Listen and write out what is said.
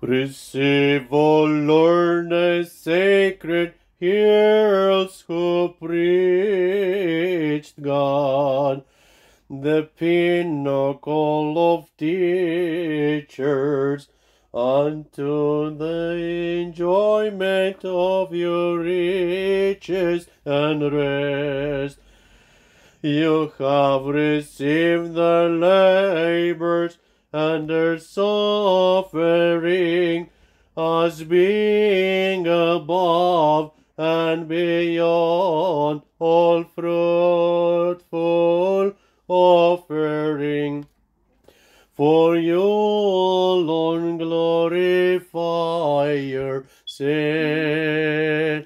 Receive, O Lord, the sacred heroes who preached God, the pinnacle of teachers, unto the enjoyment of your riches and rest. You have received the labors and her suffering, as being above and beyond all fruitful offering. For you alone glorify your sin.